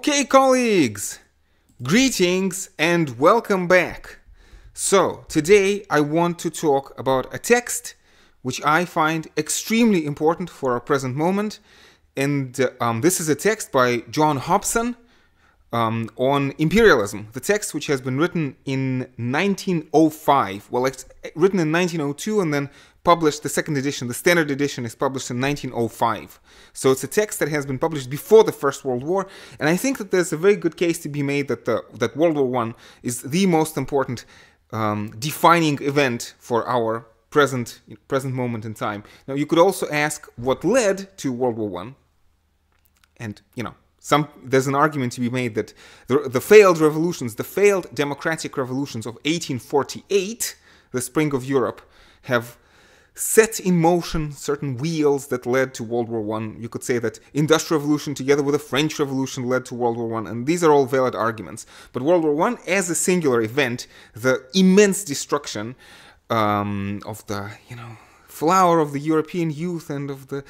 Okay, colleagues, greetings and welcome back. So, today I want to talk about a text which I find extremely important for our present moment. And uh, um, this is a text by John Hobson um, on imperialism, the text which has been written in 1905. Well, it's written in 1902 and then published, the second edition, the standard edition is published in 1905. So it's a text that has been published before the First World War, and I think that there's a very good case to be made that, the, that World War One is the most important um, defining event for our present present moment in time. Now you could also ask what led to World War One, and you know some there's an argument to be made that the, the failed revolutions, the failed democratic revolutions of 1848, the spring of Europe, have set in motion certain wheels that led to World War One. You could say that Industrial Revolution together with the French Revolution led to World War One, and these are all valid arguments. But World War One, as a singular event, the immense destruction um, of the you know flower of the European youth and of the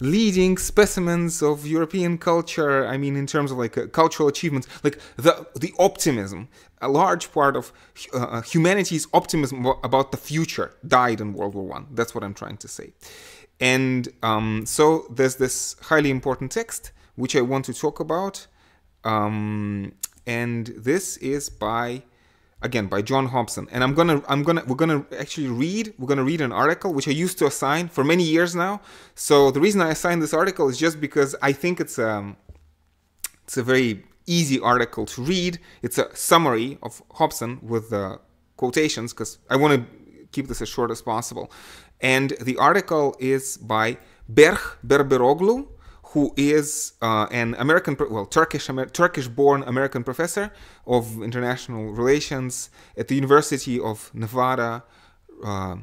leading specimens of European culture. I mean, in terms of like uh, cultural achievements, like the the optimism, a large part of uh, uh, humanity's optimism about the future died in World War One. That's what I'm trying to say. And um, so there's this highly important text which I want to talk about, um, and this is by again by John Hobson. And I'm gonna I'm gonna we're gonna actually read we're gonna read an article which I used to assign for many years now. So the reason I assigned this article is just because I think it's um it's a very easy article to read. It's a summary of Hobson with the quotations because I want to keep this as short as possible. And the article is by Berch Berberoglu, who is uh, an American, well, Turkish, Turkish-born American professor of international relations at the University of Nevada, uh,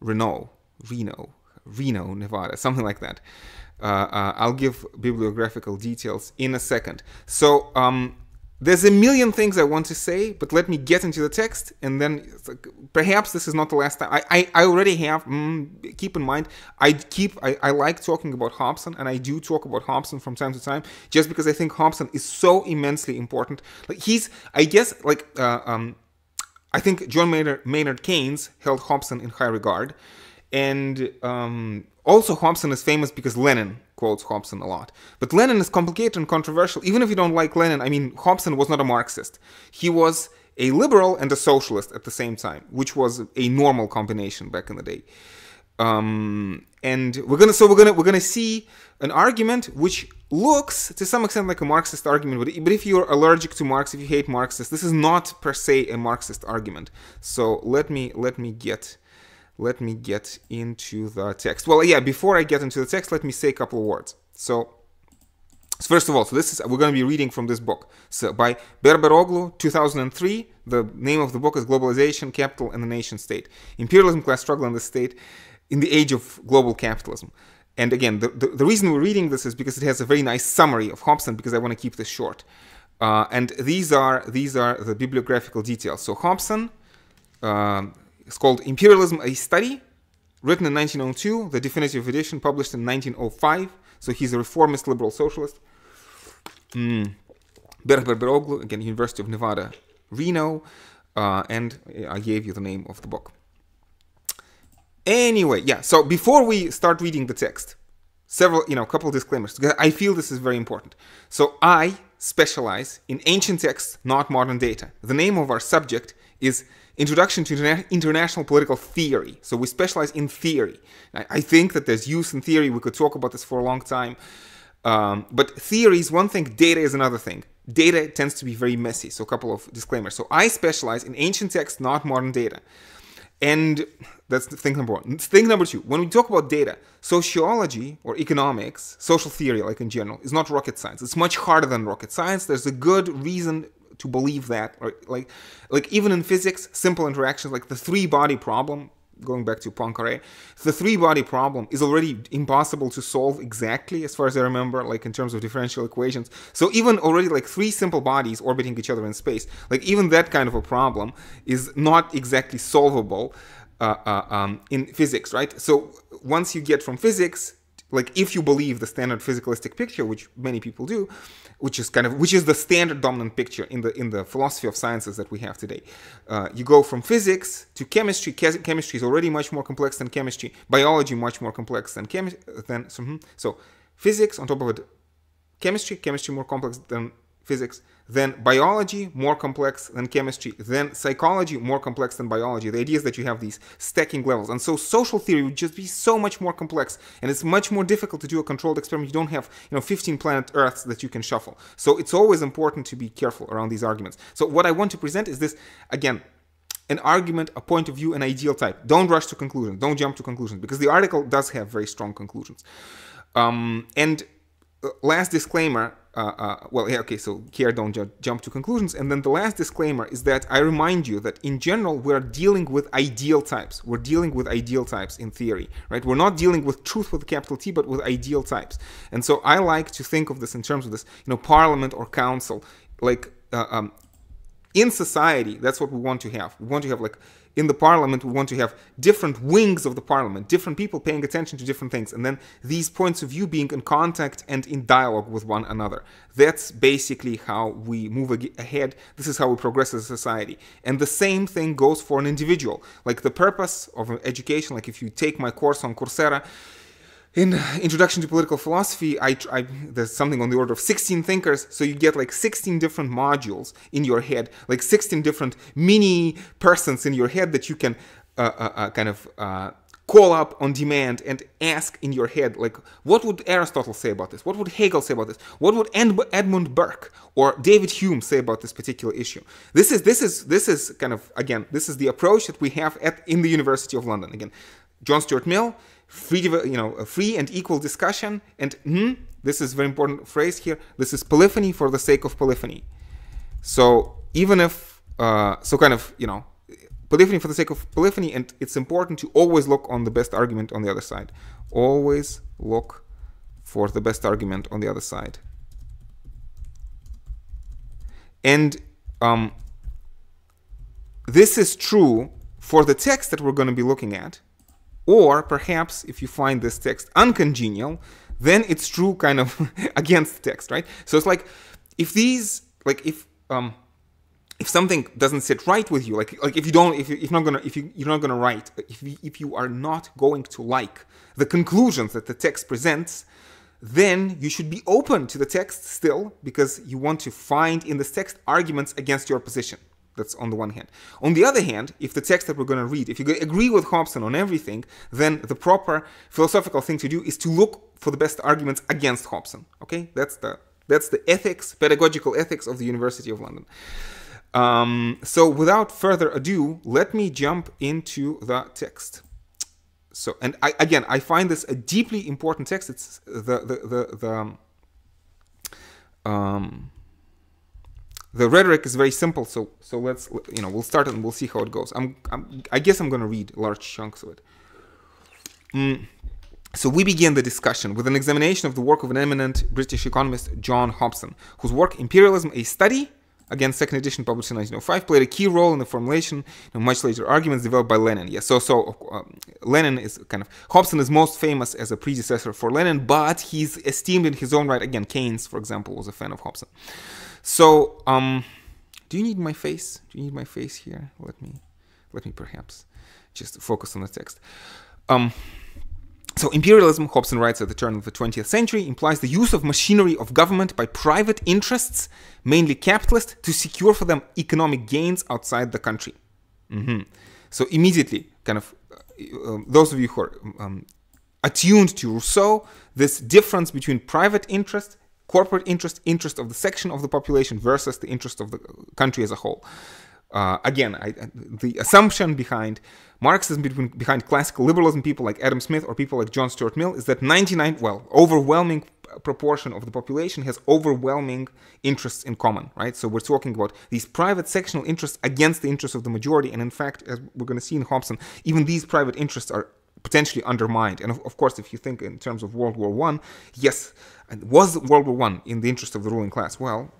Reno, Reno, Reno, Nevada, something like that. Uh, uh, I'll give bibliographical details in a second. So um, there's a million things I want to say, but let me get into the text, and then like, perhaps this is not the last time. I, I, I already have. Mm, keep in mind, I keep I, I like talking about Hobson, and I do talk about Hobson from time to time, just because I think Hobson is so immensely important. Like he's, I guess, like uh, um, I think John Maynard, Maynard Keynes held Hobson in high regard, and um, also, Hobson is famous because Lenin quotes Hobson a lot. But Lenin is complicated and controversial. Even if you don't like Lenin, I mean, Hobson was not a Marxist. He was a liberal and a socialist at the same time, which was a normal combination back in the day. Um, and we're gonna so we're gonna we're gonna see an argument which looks to some extent like a Marxist argument, but, but if you're allergic to Marx, if you hate Marxists, this is not per se a Marxist argument. So let me let me get let me get into the text. Well, yeah, before I get into the text, let me say a couple of words. So, first of all, so this is we're going to be reading from this book. So by Berberoglu, 2003. The name of the book is Globalization, Capital, and the Nation State: Imperialism, Class Struggle, and the State in the Age of Global Capitalism. And again, the, the, the reason we're reading this is because it has a very nice summary of Hobson. Because I want to keep this short. Uh, and these are these are the bibliographical details. So Hobson. Um, it's called Imperialism, a Study, written in 1902, the definitive edition published in 1905. So he's a reformist liberal socialist. Mm. Berber again, University of Nevada, Reno, uh, and I gave you the name of the book. Anyway, yeah, so before we start reading the text, several, you know, a couple disclaimers. I feel this is very important. So I specialize in ancient texts, not modern data. The name of our subject is Introduction to Interna International Political Theory. So we specialize in theory. I, I, think that there's use in theory. We could talk about this for a long time. Um, but theory is one thing, data is another thing. Data tends to be very messy. So a couple of disclaimers. So I specialize in ancient texts, not modern data. And that's the thing number one. Thing number two, when we talk about data, sociology or economics, social theory, like in general, is not rocket science. It's much harder than rocket science. There's a good reason to believe that or like like even in physics simple interactions like the three body problem going back to Poincare, the three body problem is already impossible to solve exactly as far as I remember, like in terms of differential equations. So even already like three simple bodies orbiting each other in space, like even that kind of a problem is not exactly solvable uh, uh, um, in physics, right? So once you get from physics like if you believe the standard physicalistic picture which many people do which is kind of which is the standard dominant picture in the in the philosophy of sciences that we have today uh, you go from physics to chemistry chemistry is already much more complex than chemistry biology much more complex than chemistry than so, hmm. so physics on top of it chemistry chemistry more complex than physics, then biology, more complex than chemistry, then psychology, more complex than biology. The idea is that you have these stacking levels. And so social theory would just be so much more complex, and it's much more difficult to do a controlled experiment. You don't have, you know, 15 planet Earths that you can shuffle. So it's always important to be careful around these arguments. So what I want to present is this, again, an argument, a point of view, an ideal type. Don't rush to conclusions. Don't jump to conclusions because the article does have very strong conclusions. Um, and uh, last disclaimer uh, uh, well, yeah, okay, so here don't ju jump to conclusions. And then the last disclaimer is that I remind you that in general, we're dealing with ideal types. We're dealing with ideal types in theory, right? We're not dealing with truth with capital T, but with ideal types. And so I like to think of this in terms of this, you know, parliament or council, like uh, um, in society, that's what we want to have. We want to have like in the parliament, we want to have different wings of the parliament, different people paying attention to different things, and then these points of view being in contact and in dialogue with one another. That's basically how we move ahead. This is how we progress as a society. And the same thing goes for an individual. Like the purpose of education, like if you take my course on Coursera, in Introduction to Political Philosophy, I, I, there's something on the order of 16 thinkers, so you get like 16 different modules in your head, like 16 different mini persons in your head that you can uh, uh, uh, kind of uh, call up on demand and ask in your head, like, what would Aristotle say about this? What would Hegel say about this? What would Edmund Burke or David Hume say about this particular issue? This is this is this is kind of again, this is the approach that we have at in the University of London. Again, John Stuart Mill free, you know, a free and equal discussion. And mm, this is very important phrase here. This is polyphony for the sake of polyphony. So even if, uh, so kind of, you know, polyphony for the sake of polyphony, and it's important to always look on the best argument on the other side. Always look for the best argument on the other side. And um, this is true for the text that we're going to be looking at or perhaps if you find this text uncongenial, then it's true kind of against the text, right? So it's like if these, like if um, if something doesn't sit right with you, like like if you don't, if you, if not gonna, if you you're not gonna write, if you, if you are not going to like the conclusions that the text presents, then you should be open to the text still because you want to find in this text arguments against your position. That's on the one hand. On the other hand, if the text that we're going to read, if you agree with Hobson on everything, then the proper philosophical thing to do is to look for the best arguments against Hobson. Okay, that's the that's the ethics, pedagogical ethics of the University of London. Um, so without further ado, let me jump into the text. So, and I, again, I find this a deeply important text. It's the the the, the um, the rhetoric is very simple. So so let's you know we'll start and we'll see how it goes. I'm, I'm i guess I'm going to read large chunks of it. Mm. So we begin the discussion with an examination of the work of an eminent British economist, John Hobson, whose work Imperialism: A Study, again second edition published in 1905, played a key role in the formulation of much later arguments developed by Lenin. Yes, so so um, Lenin is kind of Hobson is most famous as a predecessor for Lenin, but he's esteemed in his own right. Again, Keynes, for example, was a fan of Hobson. So, um, do you need my face? Do you need my face here? Let me, let me perhaps just focus on the text. Um, so imperialism, Hobson writes at the turn of the 20th century, implies the use of machinery of government by private interests, mainly capitalist, to secure for them economic gains outside the country. Mm-hmm. So immediately, kind of, uh, um, those of you who are um, attuned to Rousseau, this difference between private interest corporate interest, interest of the section of the population versus the interest of the country as a whole. Uh, again, I, the assumption behind Marxism, between, behind classical liberalism, people like Adam Smith or people like John Stuart Mill, is that 99, well, overwhelming proportion of the population has overwhelming interests in common, right? So we're talking about these private sectional interests against the interests of the majority. And in fact, as we're going to see in Hobson, even these private interests are potentially undermined. And of, of, course, if you think in terms of World War One, yes, was World War One in the interest of the ruling class? Well,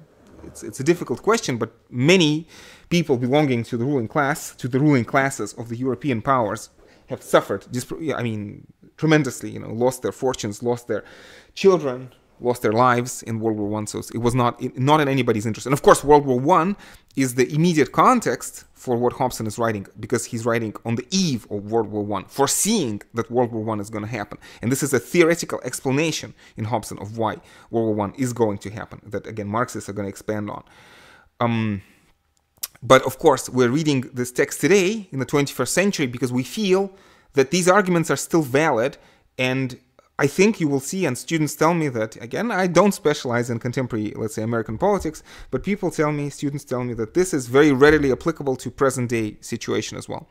it's, it's a difficult question, but many people belonging to the ruling class, to the ruling classes of the European powers, have suffered. I mean, tremendously. You know, lost their fortunes, lost their children, lost their lives in World War One. So it was not not in anybody's interest. And of course, World War One is the immediate context for what Hobson is writing because he's writing on the eve of World War One, foreseeing that World War One is going to happen. And this is a theoretical explanation in Hobson of why World War One is going to happen. That again, Marxists are going to expand on. Um, but of course, we're reading this text today in the 21st century because we feel that these arguments are still valid and I think you will see, and students tell me that, again, I don't specialize in contemporary, let's say, American politics, but people tell me, students tell me that this is very readily applicable to present day situation as well.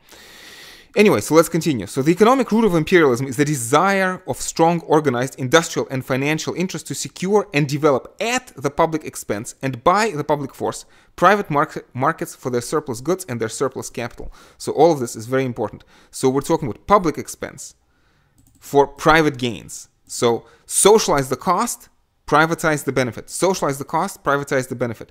Anyway, so let's continue. So the economic root of imperialism is the desire of strong organized industrial and financial interests to secure and develop at the public expense and by the public force private market markets for their surplus goods and their surplus capital. So all of this is very important. So we're talking about public expense, for private gains. So socialize the cost, privatize the benefit. Socialize the cost, privatize the benefit.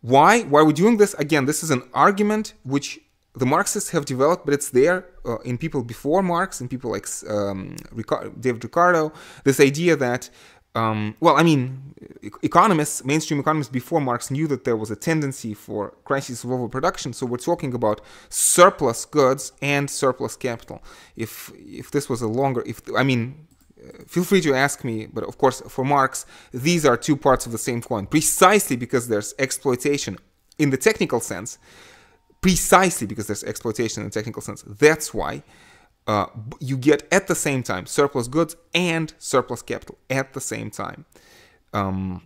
Why? Why are we doing this? Again, this is an argument which the Marxists have developed, but it's there uh, in people before Marx, in people like um, David Ricardo. This idea that um, well, I mean, economists, mainstream economists before Marx knew that there was a tendency for crisis of overproduction. So we're talking about surplus goods and surplus capital. If if this was a longer, if I mean, uh, feel free to ask me. But of course, for Marx, these are two parts of the same coin. Precisely because there's exploitation in the technical sense. Precisely because there's exploitation in the technical sense. That's why uh, you get at the same time surplus goods and surplus capital at the same time. Um,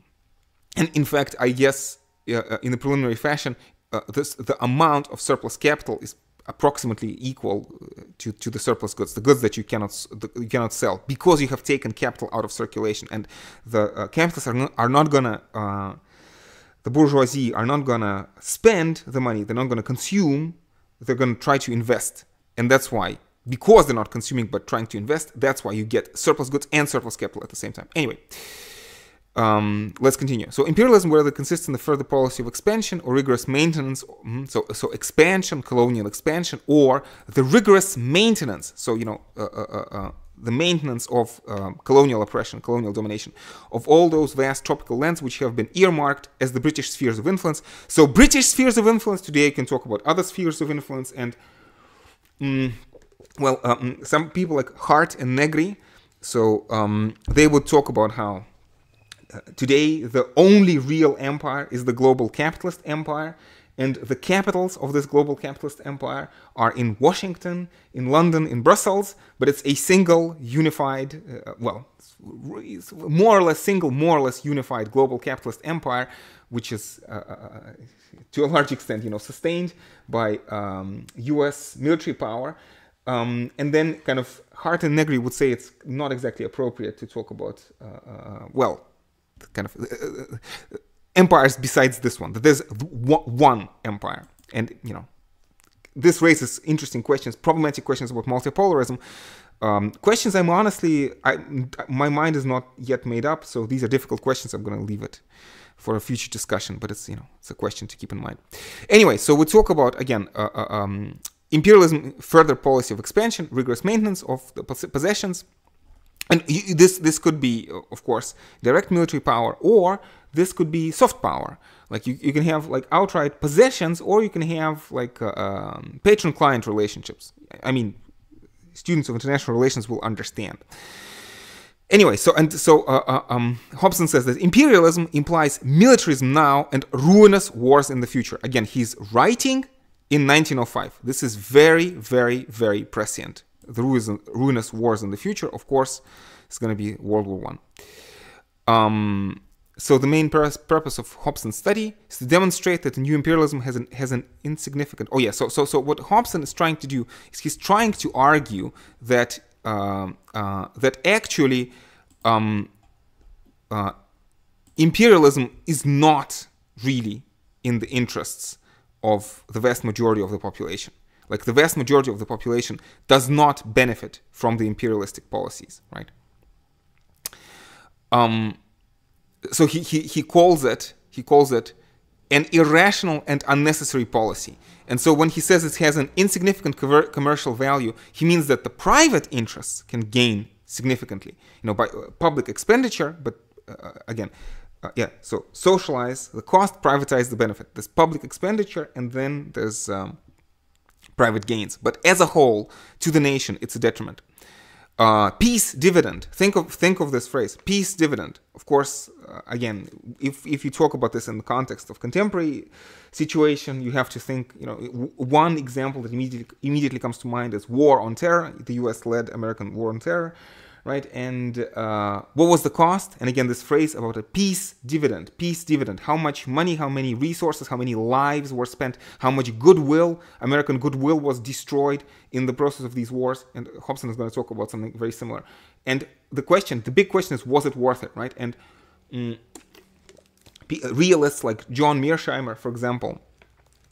and in fact, I guess uh, in a preliminary fashion, uh, this, the amount of surplus capital is approximately equal uh, to, to the surplus goods, the goods that you cannot the, you cannot sell because you have taken capital out of circulation, and the uh, capitalists are not, are not gonna uh, the bourgeoisie are not gonna spend the money, they're not gonna consume, they're gonna try to invest, and that's why because they're not consuming but trying to invest. That's why you get surplus goods and surplus capital at the same time. Anyway, um, let's continue. So imperialism, whether it consists in the further policy of expansion or rigorous maintenance, mm, so so expansion, colonial expansion, or the rigorous maintenance. So you know. Uh, uh, uh, uh the maintenance of um, colonial oppression, colonial domination, of all those vast tropical lands which have been earmarked as the British spheres of influence. So, British spheres of influence today can talk about other spheres of influence, and mm, well, um, some people like Hardt and Negri, so um, they would talk about how uh, today the only real empire is the global capitalist empire, and the capitals of this global capitalist empire are in Washington, in London, in Brussels, but it's a single unified, uh, well, more or less single, more or less unified global capitalist empire, which is uh, uh, uh to a large extent, you know, sustained by um, U.S. military power um, and then kind of Hardt and Negri would say it's not exactly appropriate to talk about, uh, uh, well, kind of uh, uh empires besides this one, that there's one empire. And, you know, this raises interesting questions, problematic questions about multipolarism. Um, questions I'm honestly, I, my mind is not yet made up, so these are difficult questions. I'm going to leave it for a future discussion, but it's, you know, it's a question to keep in mind. Anyway, so we talk about, again, uh, uh um, imperialism, further policy of expansion, rigorous maintenance of the possessions. And this, this could be, of course, direct military power, or this could be soft power. Like you, you can have like outright possessions, or you can have like uh, um, patron-client relationships. I mean, students of international relations will understand. Anyway, so and so uh, uh, um, Hobson says that imperialism implies militarism now and ruinous wars in the future. Again, he's writing in 1905. This is very, very, very prescient. The ruinous wars in the future, of course, is going to be World War One. Um, so the main pur purpose of Hobson's study is to demonstrate that the new imperialism has an has an insignificant. Oh yeah. So so so what Hobson is trying to do is he's trying to argue that uh, uh, that actually um, uh, imperialism is not really in the interests of the vast majority of the population. Like the vast majority of the population does not benefit from the imperialistic policies, right? Um, so he, he, he calls it he calls it an irrational and unnecessary policy. And so when he says it has an insignificant commercial value, he means that the private interests can gain significantly, you know, by uh, public expenditure, but uh, again, uh, yeah, so socialize the cost, privatize the benefit. There's public expenditure, and then there's um, private gains. But as a whole, to the nation, it's a detriment. Uh, peace dividend. Think of think of this phrase, peace dividend. Of course, uh, again, if if you talk about this in the context of contemporary situation, you have to think. You know, one example that immediately immediately comes to mind is war on terror. The U.S. led American war on terror right? And uh, what was the cost? And again, this phrase about a peace dividend, peace dividend. How much money, how many resources, how many lives were spent, how much goodwill, American goodwill was destroyed in the process of these wars. And Hobson is going to talk about something very similar. And the question, the big question is, was it worth it, right? And mm, realists like John Mearsheimer, for example,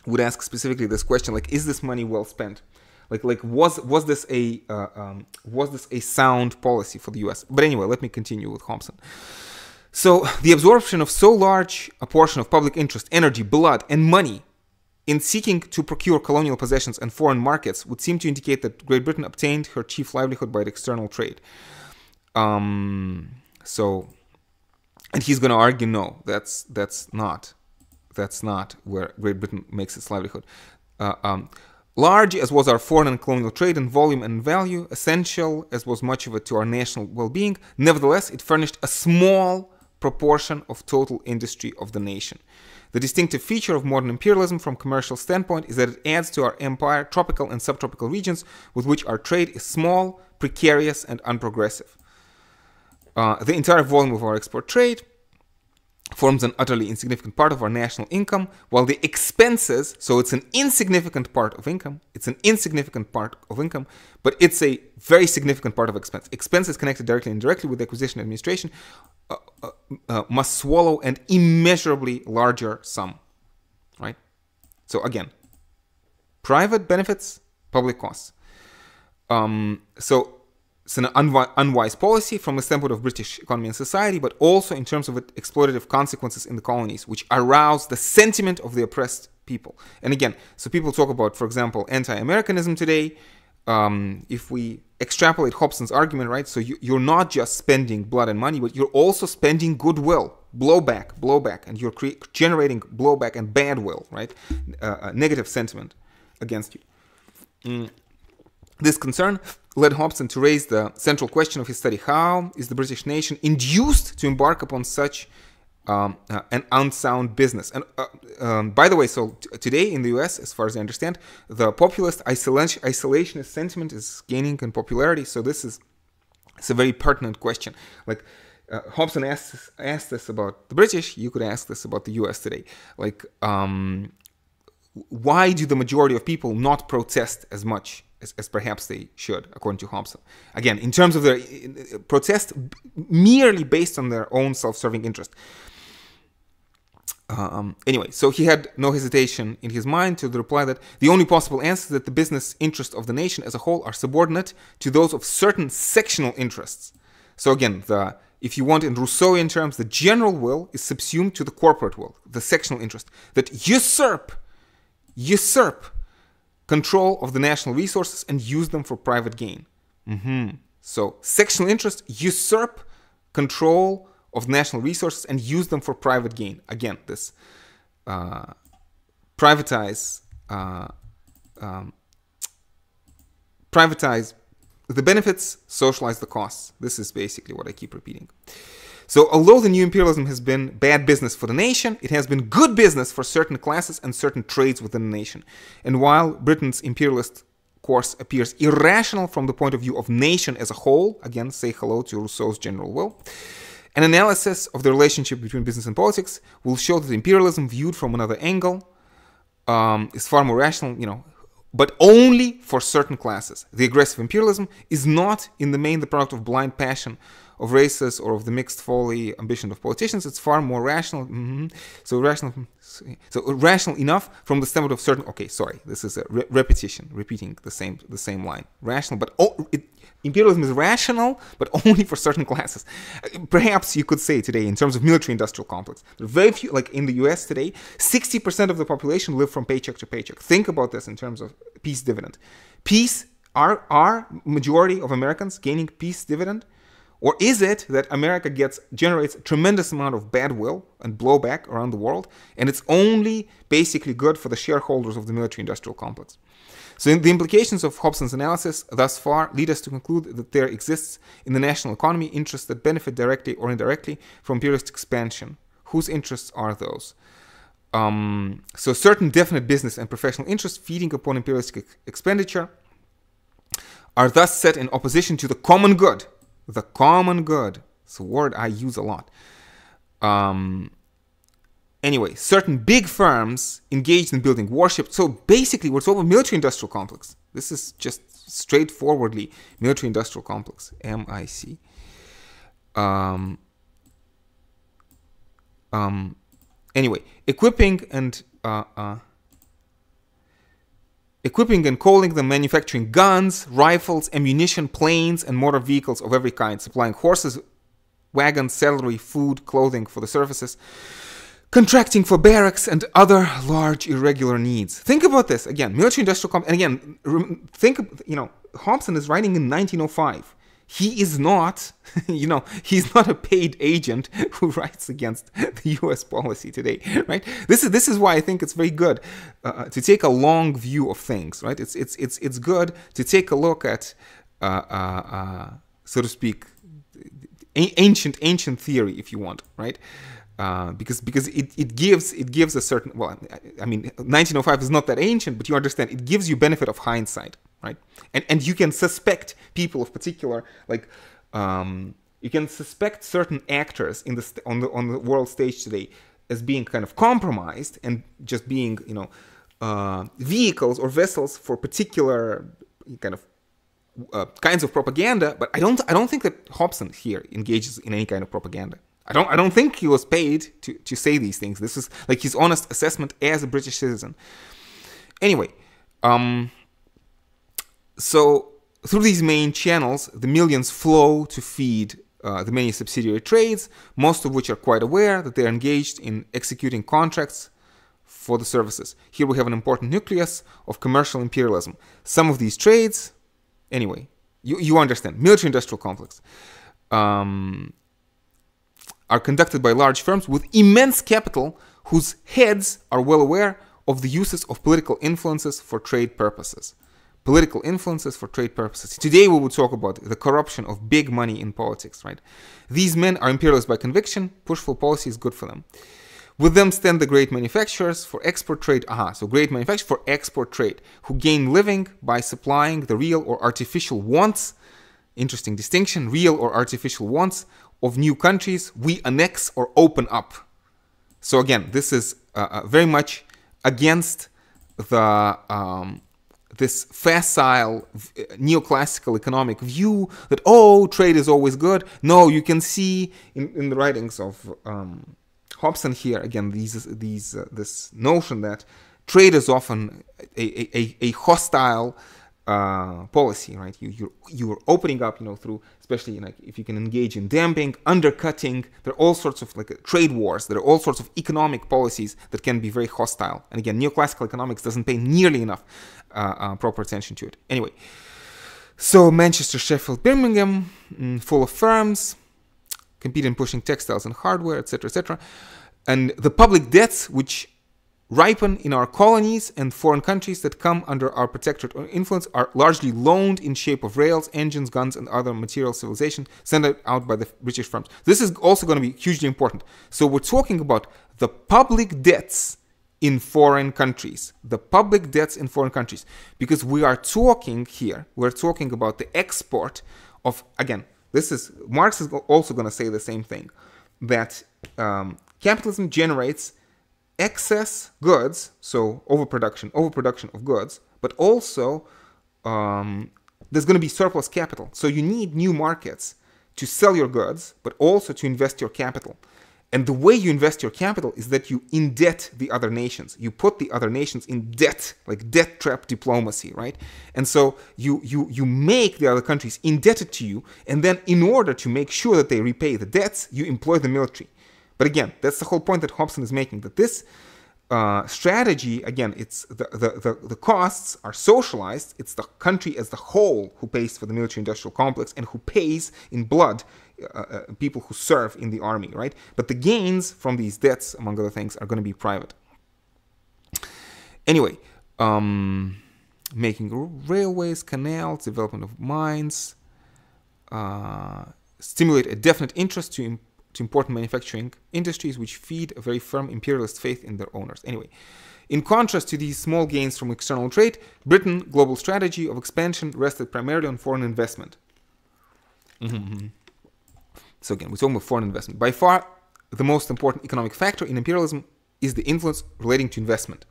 would ask specifically this question, like, is this money well spent? Like like was was this a uh, um, was this a sound policy for the U.S. But anyway, let me continue with Hobson. So the absorption of so large a portion of public interest, energy, blood, and money in seeking to procure colonial possessions and foreign markets would seem to indicate that Great Britain obtained her chief livelihood by external trade. Um, so, and he's going to argue, no, that's that's not that's not where Great Britain makes its livelihood. Uh, um, Large as was our foreign and colonial trade in volume and value, essential as was much of it to our national well-being, nevertheless it furnished a small proportion of total industry of the nation. The distinctive feature of modern imperialism from commercial standpoint is that it adds to our empire tropical and subtropical regions with which our trade is small, precarious, and unprogressive. Uh, the entire volume of our export trade forms an utterly insignificant part of our national income, while the expenses, so it's an insignificant part of income, it's an insignificant part of income, but it's a very significant part of expense. Expenses connected directly and indirectly with the acquisition administration uh, uh, uh, must swallow an immeasurably larger sum, right? So again, private benefits, public costs. Um, so it's an unwise policy from the standpoint of British economy and society, but also in terms of exploitative consequences in the colonies, which arouse the sentiment of the oppressed people. And again, so people talk about, for example, anti-Americanism today. Um, if we extrapolate Hobson's argument, right? So you, are not just spending blood and money, but you're also spending goodwill, blowback, blowback, and you're generating blowback and bad will, right? Uh, negative sentiment against you. Mm. This concern led Hobson to raise the central question of his study how is the British nation induced to embark upon such um, uh, an unsound business? And uh, um, by the way, so today in the US, as far as I understand, the populist isolation, isolationist sentiment is gaining in popularity. So this is it's a very pertinent question. Like uh, Hobson asked asked this about the British, you could ask this about the US today. Like, um, why do the majority of people not protest as much as, as, perhaps they should, according to Hobson. Again, in terms of their protest merely based on their own self-serving interest. Um, anyway, so he had no hesitation in his mind to the reply that the only possible answer is that the business interests of the nation as a whole are subordinate to those of certain sectional interests. So again, the if you want in Rousseauian terms, the general will is subsumed to the corporate will, the sectional interest, that usurp, usurp control of the national resources and use them for private gain. Mm-hmm. So sectional interest usurp control of national resources and use them for private gain. Again, this uh, privatize uh, um, privatize the benefits, socialize the costs. This is basically what I keep repeating. So although the new imperialism has been bad business for the nation, it has been good business for certain classes and certain trades within the nation. And while Britain's imperialist course appears irrational from the point of view of nation as a whole, again, say hello to Rousseau's general will, an analysis of the relationship between business and politics will show that imperialism viewed from another angle um, is far more rational, you know, but only for certain classes. The aggressive imperialism is not in the main the product of blind passion of races or of the mixed folly ambition of politicians. It's far more rational. Mm-hmm. So rational, so rational enough from the standpoint of certain. Okay, sorry, this is a re- repetition, repeating the same the same line. Rational, but oh, it, imperialism is rational, but only for certain classes. Perhaps you could say today, in terms of military-industrial complex, very few. Like in the U.S. today, sixty percent of the population live from paycheck to paycheck. Think about this in terms of peace dividend. Peace are are majority of Americans gaining peace dividend? Or is it that America gets generates a tremendous amount of badwill and blowback around the world, and it's only basically good for the shareholders of the military-industrial complex? So the implications of Hobson's analysis thus far lead us to conclude that there exists in the national economy interests that benefit directly or indirectly from imperialist expansion. Whose interests are those? Um, so certain definite business and professional interests feeding upon imperialistic expenditure are thus set in opposition to the common good. The common good. It's a word I use a lot. Um, anyway, certain big firms engaged in building warships. So basically, we're talking about military-industrial complex. This is just straightforwardly military-industrial complex. MIC. Um, um, anyway, equipping and uh, uh, equipping and calling them manufacturing guns, rifles, ammunition, planes, and motor vehicles of every kind, supplying horses, wagons, saddlery, food, clothing for the services, contracting for barracks and other large irregular needs. Think about this again, military industrial complex. And again, think, you know, Hobson is writing in 1905 he is not, you know, he's not a paid agent who writes against the U.S. policy today, right? This is this is why I think it's very good uh, uh, to take a long view of things, right? It's it's it's it's good to take a look at, uh, uh, uh so to speak, ancient ancient theory, if you want, right? Uh, because because it, it gives it gives a certain well I, I mean 1905 is not that ancient but you understand it gives you benefit of hindsight right? And and you can suspect people of particular like um, you can suspect certain actors in the on the on the world stage today as being kind of compromised and just being you know uh, vehicles or vessels for particular kind of uh, kinds of propaganda. But I don't I don't think that Hobson here engages in any kind of propaganda. I don't I don't think he was paid to to say these things. This is like his honest assessment as a British citizen. Anyway, um, so through these main channels, the millions flow to feed uh, the many subsidiary trades, most of which are quite aware that they are engaged in executing contracts for the services. Here we have an important nucleus of commercial imperialism. Some of these trades, anyway, you, you understand, military industrial complex, um, are conducted by large firms with immense capital whose heads are well aware of the uses of political influences for trade purposes political influences for trade purposes. Today we will talk about the corruption of big money in politics, right? These men are imperialists by conviction, pushful policy is good for them. With them stand the great manufacturers for export trade. Aha, so great manufacturers for export trade, who gain living by supplying the real or artificial wants. Interesting distinction real or artificial wants of new countries we annex or open up. So, again, this is uh, uh very much against the um, this facile neoclassical economic view that oh trade is always good no you can see in, in the writings of um, hobson here again these these uh, this notion that trade is often a, a, a hostile uh, policy, right? You you're, you're opening up, you know, through especially like if you can engage in dumping, undercutting. There are all sorts of like trade wars. There are all sorts of economic policies that can be very hostile. And again, neoclassical economics doesn't pay nearly enough uh, uh, proper attention to it. Anyway, so Manchester, Sheffield, Birmingham, mm, full of firms, compete in pushing textiles and hardware, etc., etc. And the public debts, which ripen in our colonies and foreign countries that come under our protectorate or influence are largely loaned in shape of rails, engines, guns, and other material civilization sent out by the British firms. This is also going to be hugely important. So we're talking about the public debts in foreign countries, the public debts in foreign countries, because we are talking here, we're talking about the export of, again, this is, Marx is also going to say the same thing, that um, capitalism generates excess goods, so overproduction, overproduction of goods, but also um, there's going to be surplus capital. So you need new markets to sell your goods, but also to invest your capital. And the way you invest your capital is that you indebt the other nations. You put the other nations in debt, like debt trap diplomacy, right? And so you you you make the other countries indebted to you, and then in order to make sure that they repay the debts, you employ the military. But again, that's the whole point that Hobson is making. That this uh, strategy, again, it's the, the, the, the, costs are socialized. It's the country as the whole who pays for the military industrial complex and who pays in blood uh, uh, people who serve in the army, right? But the gains from these debts, among other things, are going to be private. Anyway, um, making railways, canals, development of mines, uh, stimulate a definite interest to to important manufacturing industries which feed a very firm imperialist faith in their owners. Anyway, in contrast to these small gains from external trade, Britain's global strategy of expansion rested primarily on foreign investment. Mm-hmm. So again, we're talking about foreign investment. By far, the most important economic factor in imperialism is the influence relating to investment.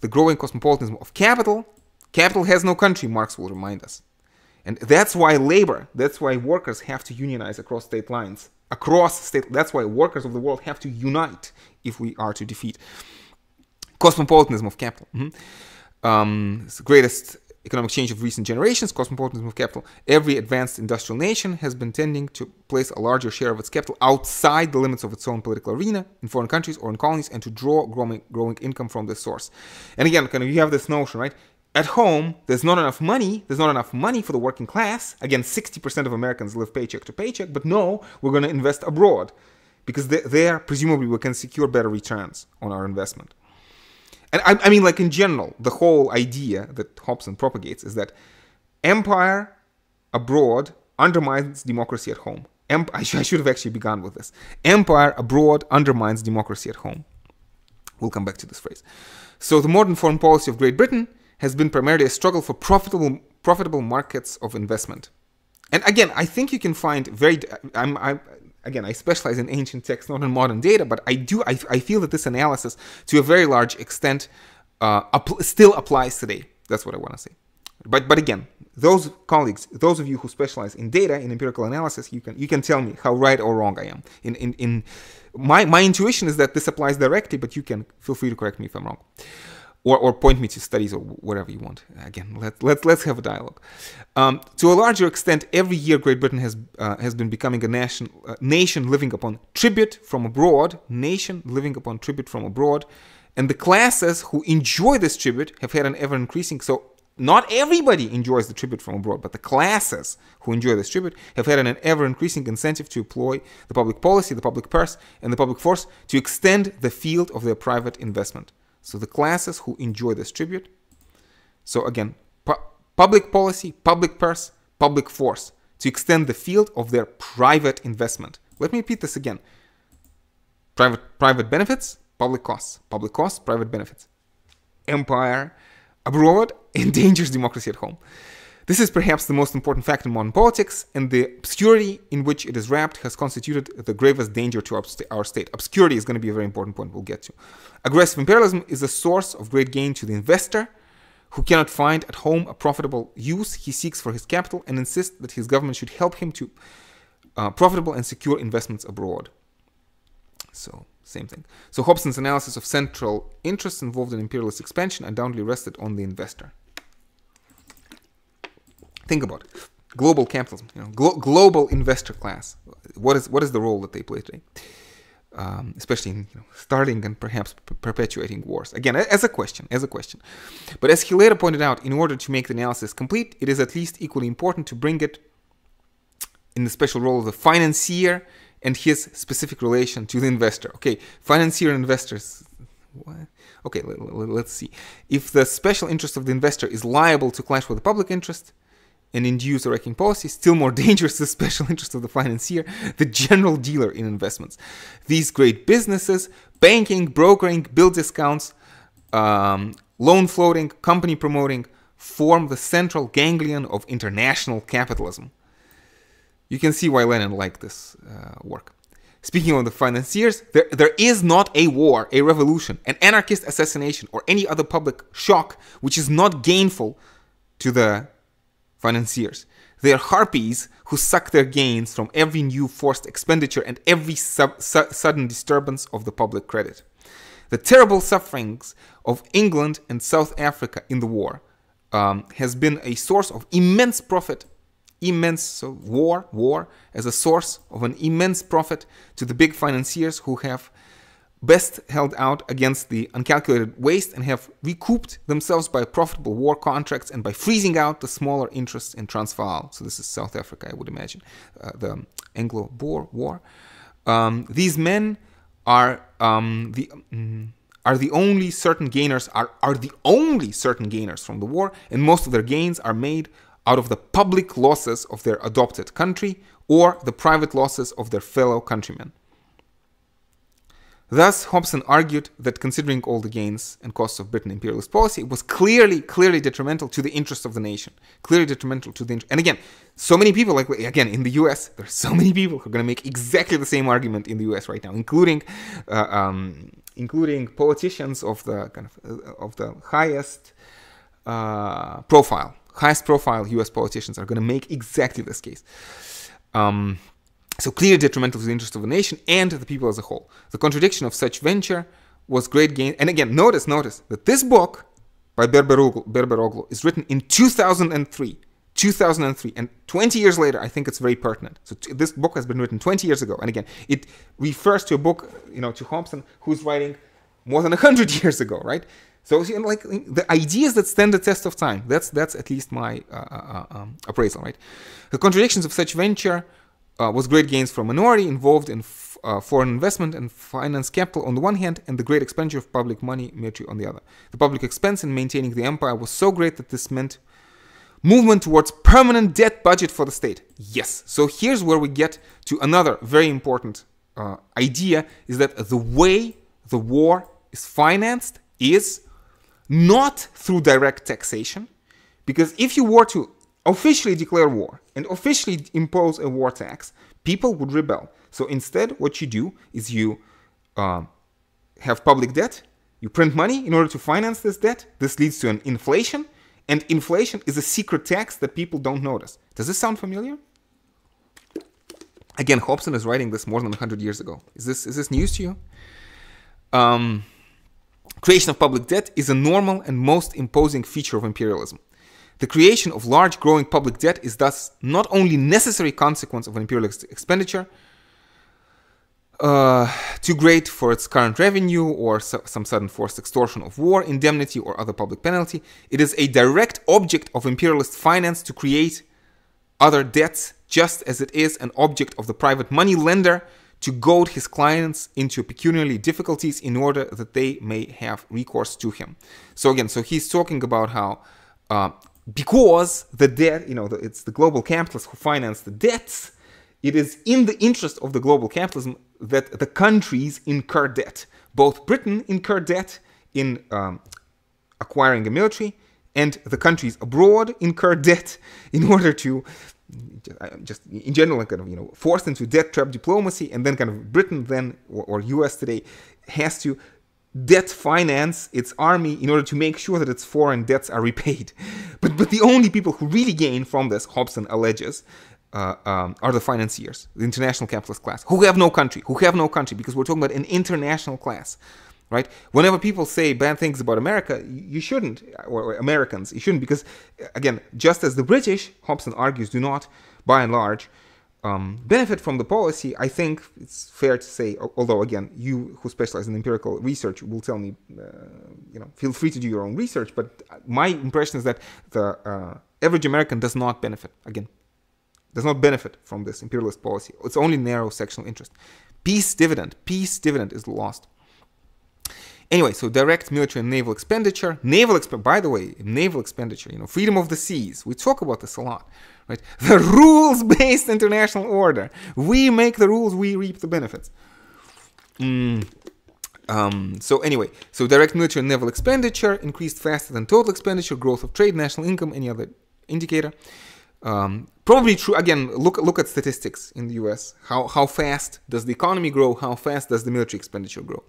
The growing cosmopolitanism of capital. Capital has no country, Marx will remind us. And that's why labor, that's why workers have to unionize across state lines across state. That's why workers of the world have to unite if we are to defeat cosmopolitanism of capital. Mm-hmm. Um, it's the greatest economic change of recent generations, cosmopolitanism of capital. Every advanced industrial nation has been tending to place a larger share of its capital outside the limits of its own political arena in foreign countries or in colonies and to draw growing, growing income from this source. And again, kind of you have this notion, right? at home, there's not enough money. There's not enough money for the working class. Again, 60% of Americans live paycheck to paycheck. But no, we're going to invest abroad because there, presumably, we can secure better returns on our investment. And I, I, mean, like in general, the whole idea that Hobson propagates is that empire abroad undermines democracy at home. Emp- I, sh- I should have actually begun with this. Empire abroad undermines democracy at home. We'll come back to this phrase. So, the modern foreign policy of Great Britain has been primarily a struggle for profitable profitable markets of investment. And again, I think you can find very. I'm, I'm again, I specialize in ancient texts, not in modern data, but I do. I, I feel that this analysis, to a very large extent, uh, still applies today. That's what I want to say. But but again, those colleagues, those of you who specialize in data in empirical analysis, you can you can tell me how right or wrong I am. In in in my my intuition is that this applies directly, but you can feel free to correct me if I'm wrong or, or point me to studies or whatever you want. Again, let, let, let's have a dialogue. Um, to a larger extent, every year Great Britain has, uh, has been becoming a nation, uh, nation living upon tribute from abroad, nation living upon tribute from abroad, and the classes who enjoy this tribute have had an ever increasing, so not everybody enjoys the tribute from abroad, but the classes who enjoy this tribute have had an ever increasing incentive to employ the public policy, the public purse, and the public force to extend the field of their private investment. So the classes who enjoy this tribute. So again, pu- public policy, public purse, public force to extend the field of their private investment. Let me repeat this again. Private private benefits, public costs. Public costs, private benefits. Empire abroad endangers democracy at home. This is perhaps the most important fact in modern politics, and the obscurity in which it is wrapped has constituted the gravest danger to our state. Obscurity is going to be a very important point we'll get to. Aggressive imperialism is a source of great gain to the investor who cannot find at home a profitable use he seeks for his capital and insists that his government should help him to uh, profitable and secure investments abroad. So, same thing. So, Hobson's analysis of central interests involved in imperialist expansion undoubtedly rested on the investor. Think about it. Global capitalism, you know, glo- global investor class. What is what is the role that they play today? Um, especially in you know, starting and perhaps p- perpetuating wars. Again, as a question, as a question. But as he later pointed out, in order to make the analysis complete, it is at least equally important to bring it in the special role of the financier and his specific relation to the investor. Okay, financier and investors. What? Okay, let, us see. If the special interest of the investor is liable to clash with the public interest, and induce a wrecking policy, still more dangerous to the special interest of the financier, the general dealer in investments. These great businesses, banking, brokering, bill discounts, um, loan floating, company promoting, form the central ganglion of international capitalism. You can see why Lenin liked this uh, work. Speaking of the financiers, there, there is not a war, a revolution, an anarchist assassination, or any other public shock which is not gainful to the financiers. They are harpies who suck their gains from every new forced expenditure and every sub- su- sudden disturbance of the public credit. The terrible sufferings of England and South Africa in the war um, has been a source of immense profit immense war war as a source of an immense profit to the big financiers who have best held out against the uncalculated waste and have recouped themselves by profitable war contracts and by freezing out the smaller interests in Transvaal. So this is South Africa, I would imagine, uh, the Anglo-Boer War. Um, these men are um, the um, are the only certain gainers are, are the only certain gainers from the war, and most of their gains are made out of the public losses of their adopted country or the private losses of their fellow countrymen. Thus, Hobson argued that considering all the gains and costs of Britain imperialist policy, was clearly, clearly detrimental to the interests of the nation. Clearly detrimental to the. And again, so many people, like again in the U.S., there are so many people who are going to make exactly the same argument in the U.S. right now, including, uh, um, including politicians of the kind of uh, of the highest uh, profile, highest profile U.S. politicians are going to make exactly this case. Um, so clearly detrimental to the interest of the nation and the people as a whole. The contradiction of such venture was great gain. And again, notice, notice that this book by Berberoglu, is written in 2003. 2003 and 20 years later i think it's very pertinent so this book has been written 20 years ago and again it refers to a book you know to Hobson who's writing more than 100 years ago right so you know, like the ideas that stand the test of time that's that's at least my uh, uh, uh um, appraisal right the contradictions of such venture uh, was great gains for minority involved in uh, foreign investment and finance capital on the one hand, and the great expenditure of public money military on the other. The public expense in maintaining the empire was so great that this meant movement towards permanent debt budget for the state. Yes. So here's where we get to another very important uh, idea: is that the way the war is financed is not through direct taxation, because if you were to officially declare war and officially impose a war tax, people would rebel. So instead, what you do is you uh, have public debt, you print money in order to finance this debt. This leads to an inflation, and inflation is a secret tax that people don't notice. Does this sound familiar? Again, Hobson is writing this more than 100 years ago. Is this, is this news to you? Um, creation of public debt is a normal and most imposing feature of imperialism. The creation of large growing public debt is thus not only necessary consequence of an imperial ex- expenditure, uh, too great for its current revenue or so, some sudden forced extortion of war, indemnity, or other public penalty. It is a direct object of imperialist finance to create other debts, just as it is an object of the private money lender to goad his clients into pecuniary difficulties in order that they may have recourse to him. So again, so he's talking about how uh, because the debt, you know, the, it's the global capitalists who finance the debts, it is in the interest of the global capitalism that the countries incur debt. Both Britain incur debt in um, acquiring a military, and the countries abroad incur debt in order to just in general kind of you know forced into debt trap diplomacy and then kind of britain then or, or us today has to debt finance its army in order to make sure that its foreign debts are repaid. But, but the only people who really gain from this, Hobson alleges, uh, um, are the financiers, the international capitalist class, who have no country, who have no country, because we're talking about an international class, right? Whenever people say bad things about America, you shouldn't, or, or Americans, you shouldn't, because again, just as the British, Hobson argues, do not, by and large, um, benefit from the policy, I think it's fair to say, although again, you who specialize in empirical research will tell me, uh, you know, feel free to do your own research, but my impression is that the uh, average American does not benefit, again, does not benefit from this imperialist policy. It's only narrow sectional interest. Peace dividend, peace dividend is lost. Anyway, so direct military and naval expenditure, naval exp- by the way, naval expenditure, you know, freedom of the seas. We talk about this a lot right? The rules-based international order. We make the rules, we reap the benefits. Mm. Um, so anyway, so direct military and naval expenditure increased faster than total expenditure, growth of trade, national income, any other indicator. Um, probably true. Again, look look at statistics in the U.S. How how fast does the economy grow? How fast does the military expenditure grow?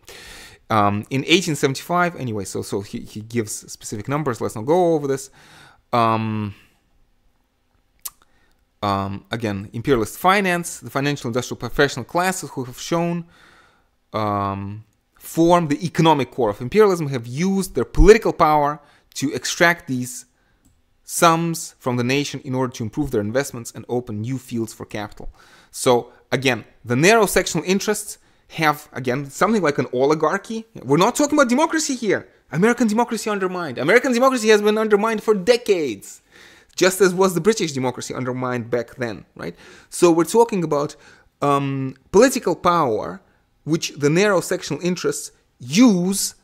Um, in 1875, anyway. So so he, he gives specific numbers. Let's not go over this. Um, um, again, imperialist finance, the financial industrial professional classes who have shown um, form the economic core of imperialism have used their political power to extract these sums from the nation in order to improve their investments and open new fields for capital. So again, the narrow sectional interests have again something like an oligarchy. We're not talking about democracy here. American democracy undermined. American democracy has been undermined for decades, just as was the British democracy undermined back then, right? So we're talking about um, political power, which the narrow sectional interests use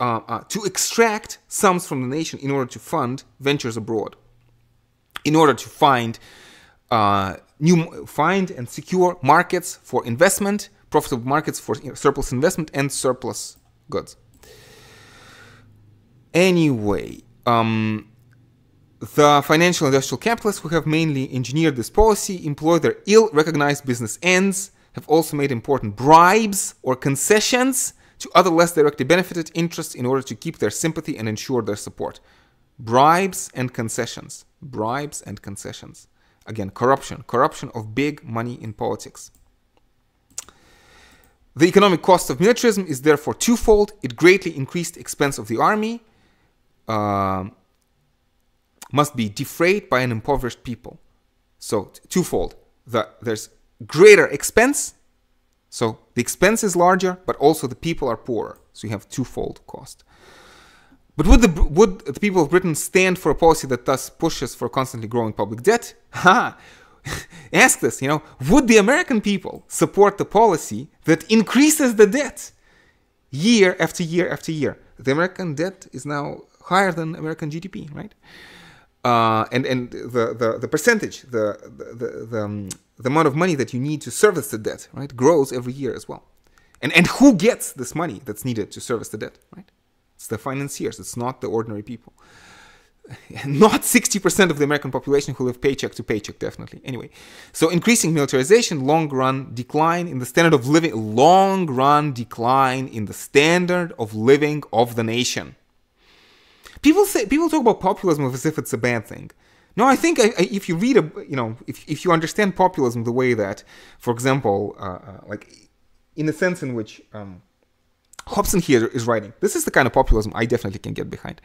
uh, uh, to extract sums from the nation in order to fund ventures abroad, in order to find uh, new find and secure markets for investment, profitable markets for surplus investment and surplus goods. Anyway, um, the financial industrial capitalists who have mainly engineered this policy employ their ill-recognized business ends, have also made important bribes or concessions to other less directly benefited interests in order to keep their sympathy and ensure their support. Bribes and concessions. Bribes and concessions. Again, corruption. Corruption of big money in politics. The economic cost of militarism is therefore twofold. It greatly increased expense of the army, uh, must be defrayed by an impoverished people. So twofold. The, there's greater expense so the expense is larger, but also the people are poorer. So you have twofold cost. But would the, would the people of Britain stand for a policy that thus pushes for constantly growing public debt? Ha! Ask this, you know, would the American people support the policy that increases the debt year after year after year? The American debt is now higher than American GDP, right? Uh, and and the, the, the percentage, the, the, the, um, the amount of money that you need to service the debt, right, grows every year as well. And, and who gets this money that's needed to service the debt, right? It's the financiers, it's not the ordinary people. Not 60% of the American population who live paycheck to paycheck, definitely. Anyway, so increasing militarization, long run decline in the standard of living, long run decline in the standard of living of the nation. People say people talk about populism as if it's a bad thing. No, I think if you read a, you know, if, if you understand populism the way that, for example, uh, uh, like in the sense in which um, Hobson here is writing, this is the kind of populism I definitely can get behind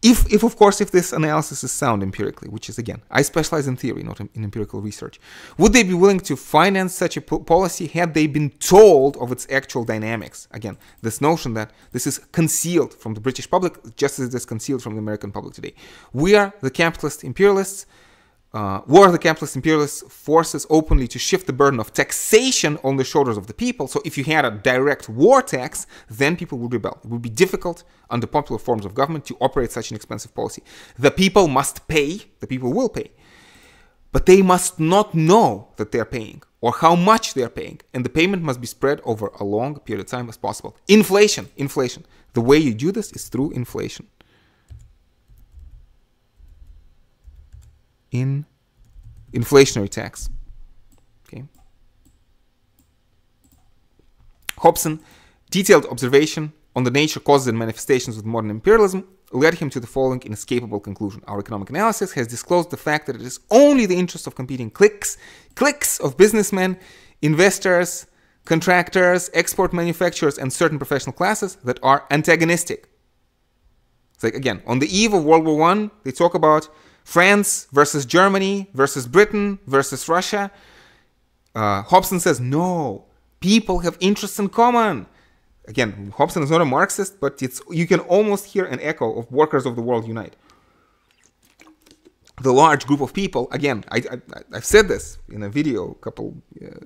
if, if of course, if this analysis is sound empirically, which is again, I specialize in theory, not in, empirical research, would they be willing to finance such a po- policy had they been told of its actual dynamics? Again, this notion that this is concealed from the British public, just as it is concealed from the American public today. We are the capitalist imperialists uh, were the capitalist imperialist forces openly to shift the burden of taxation on the shoulders of the people. So if you had a direct war tax, then people would rebel. It would be difficult under popular forms of government to operate such an expensive policy. The people must pay, the people will pay, but they must not know that they're paying or how much they're paying. And the payment must be spread over a long period of time as possible. Inflation, inflation. The way you do this is through inflation. In inflationary tax. Okay. Hobson detailed observation on the nature, causes, and manifestations of modern imperialism led him to the following inescapable conclusion. Our economic analysis has disclosed the fact that it is only the interest of competing cliques, cliques of businessmen, investors, contractors, export manufacturers, and certain professional classes that are antagonistic. It's like, again, on the eve of World War I, they talk about France versus Germany versus Britain versus Russia. Uh, Hobson says, no, people have interests in common. Again, Hobson is not a Marxist, but it's you can almost hear an echo of workers of the world unite. The large group of people, again, I, have said this in a video a couple, uh,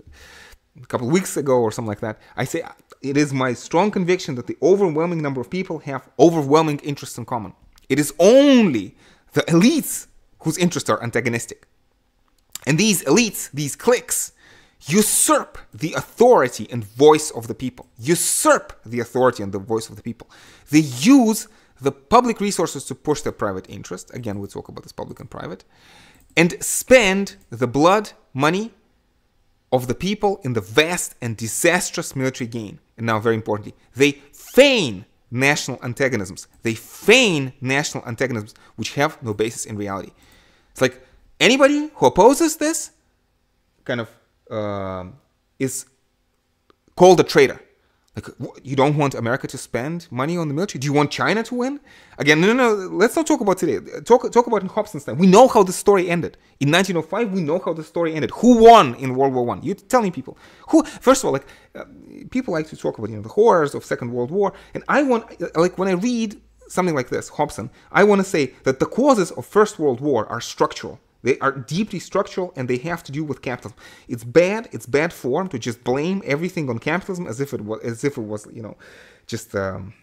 a couple weeks ago or something like that. I say it is my strong conviction that the overwhelming number of people have overwhelming interests in common. It is only the elites whose interests are antagonistic. And these elites, these cliques, usurp the authority and voice of the people. Usurp the authority and the voice of the people. They use the public resources to push their private interest. Again, we talk about this public and private. And spend the blood, money of the people in the vast and disastrous military gain. And now, very importantly, they feign national antagonisms. They feign national antagonisms which have no basis in reality. It's like Anybody who opposes this kind of uh, is called a traitor. Like, you don't want America to spend money on the military? Do you want China to win? Again, no, no, no. Let's not talk about today. Talk, talk about in Hobson's time. We know how the story ended. In 1905, we know how the story ended. Who won in World War One? You're telling people who. First of all, like uh, people like to talk about you know the horrors of Second World War, and I want like when I read something like this, Hobson, I want to say that the causes of First World War are structural. They are deeply structural and they have to do with capitalism. It's bad. It's bad form to just blame everything on capitalism as if it was, as if it was, you know, just um,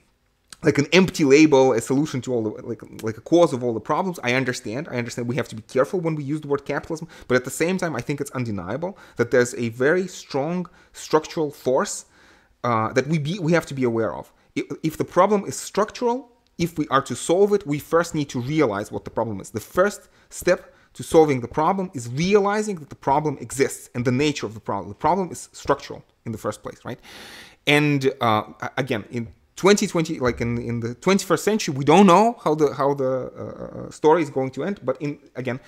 like an empty label, a solution to all the, like, like a cause of all the problems. I understand. I understand we have to be careful when we use the word capitalism, but at the same time, I think it's undeniable that there's a very strong structural force uh, that we be, we have to be aware of. If, if the problem is structural, if we are to solve it, we first need to realize what the problem is. The first step to solving the problem is realizing that the problem exists and the nature of the problem. The problem is structural in the first place, right? And uh, again, in 2020, like in, in the 21st century, we don't know how the how the uh, uh story is going to end. But in again,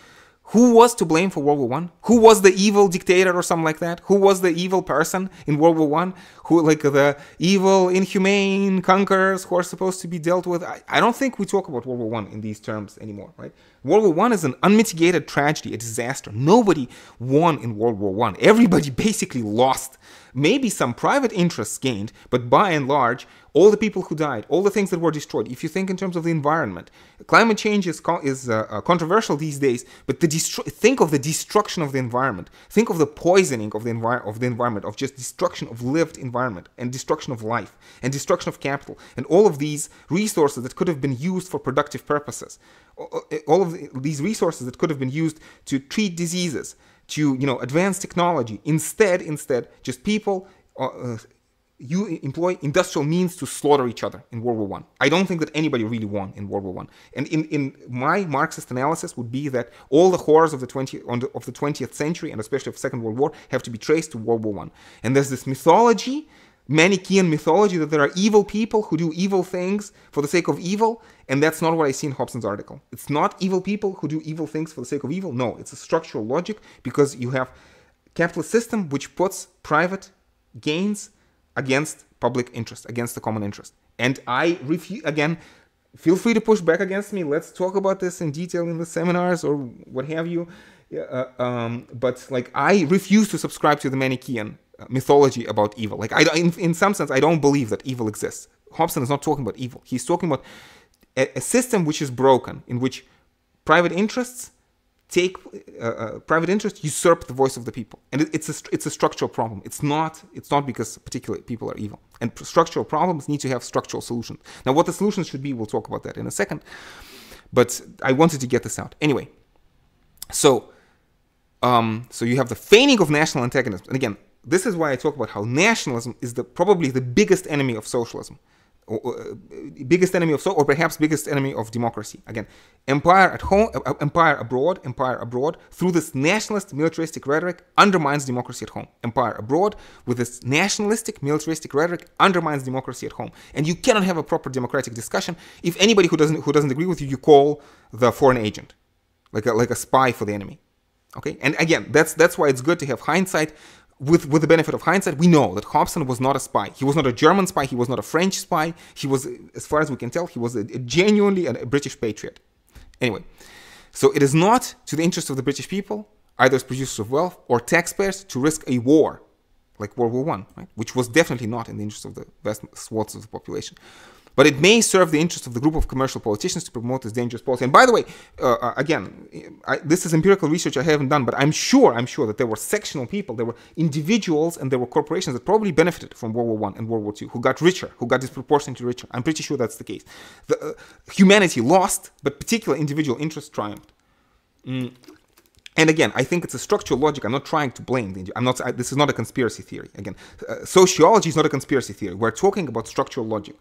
who was to blame for World War One? Who was the evil dictator or something like that? Who was the evil person in World War One? Who like the evil, inhumane conquerors who are supposed to be dealt with? I, I don't think we talk about World War One in these terms anymore, right? World War One is an unmitigated tragedy, a disaster. Nobody won in World War One. Everybody basically lost. Maybe some private interests gained, but by and large, all the people who died, all the things that were destroyed. If you think in terms of the environment, climate change is, is uh, uh, controversial these days, but the think of the destruction of the environment. Think of the poisoning of the, of the environment, of just destruction of lived environment and destruction of life and destruction of capital and all of these resources that could have been used for productive purposes. All of these resources that could have been used to treat diseases, to you know advance technology. Instead, instead, just people uh, you employ industrial means to slaughter each other in World War One. I. I don't think that anybody really won in World War One. And in, in my Marxist analysis would be that all the horrors of the 20 the, of the 20th century and especially of Second World War have to be traced to World War One. And there's this mythology, Manichaean mythology, that there are evil people who do evil things for the sake of evil, and that's not what I see in Hobson's article. It's not evil people who do evil things for the sake of evil. No, it's a structural logic because you have capitalist system which puts private gains against public interest, against the common interest. And I refuse, again, feel free to push back against me. Let's talk about this in detail in the seminars or what have you. Uh, um, but like, I refuse to subscribe to the Manichaean mythology about evil. Like, I, in, in some sense, I don't believe that evil exists. Hobson is not talking about evil. He's talking about a, a system which is broken, in which private interests take uh, uh, private interest usurp the voice of the people. And it, it's a it's a structural problem. It's not it's not because particular people are evil. And structural problems need to have structural solutions. Now what the solutions should be we'll talk about that in a second. But i wanted to get this out. Anyway so um, so you have the feigning of national antagonism. And again this is why i talk about how nationalism is the probably the biggest enemy of socialism. Uh, biggest enemy of so or perhaps biggest enemy of democracy. Again empire at home uh, uh, empire abroad empire abroad through this nationalist militaristic rhetoric undermines democracy at home. Empire abroad with this nationalistic militaristic rhetoric undermines democracy at home. And you cannot have a proper democratic discussion if anybody who doesn't who doesn't agree with you you call the foreign agent. Like a, like a spy for the enemy. Okay? And again that's that's why it's good to have hindsight with, with the benefit of hindsight, we know that Hobson was not a spy. He was not a German spy. He was not a French spy. He was, as far as we can tell, he was a, a genuinely a, a British patriot. Anyway, so it is not to the interest of the British people, either as producers of wealth or taxpayers, to risk a war like World War One, right? which was definitely not in the interest of the vast swaths of the population but it may serve the interest of the group of commercial politicians to promote this dangerous policy. And by the way, uh, uh, again, I, this is empirical research I haven't done, but I'm sure, I'm sure that there were sectional people, there were individuals, and there were corporations that probably benefited from World War One and World War Two, who got richer, who got disproportionately richer. I'm pretty sure that's the case. The, uh, humanity lost, but particular individual interests triumphed. Mm. And again, I think it's a structural logic. I'm not trying to blame the. I'm not. I, this is not a conspiracy theory. Again, uh, sociology is not a conspiracy theory. We're talking about structural logic